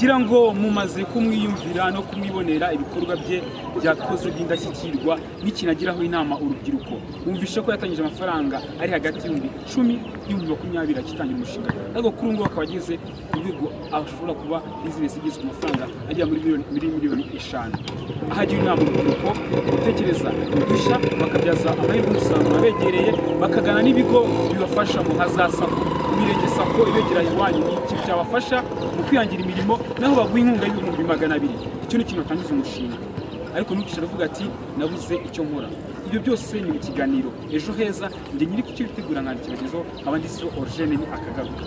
ngira ngo mumaze kumwiyumvira no kumwibonera ibikorwa bye byakoze by'indashyikirwa n'ikinagiraho inama urubyiruko. Wumvishe ko yatangije amafaranga ari hagati y'ibihumbi icumi n'ibihumbi makumyabiri akitangira umushinga. Ariko kuri ubu ngubu akaba ageze ku rwego ashobora kuba bizinesi igeze ku mafaranga agera muri miliyoni eshanu. Aho agira inama urubyiruko gutekereza udushya bakabyaza amahirwe umusaruro abegereye bakagana n'ibigo bibafasha mu hazasako imirenge sako ibegera iwanyu. Ni ikintu cyabafasha mu kwihangira imirimo naho baguha inkunga y'ibihumbi magana abiri. Icyo ni ikintu batangiza umushinga. Ariko ntukishara uvuga ati nabuze icyo nkora. Ibyo byose ni mu kiganiro. Ejo heza njye nyiri kukibitegura nkandikira gezeho abandi si origene ni akagaruka.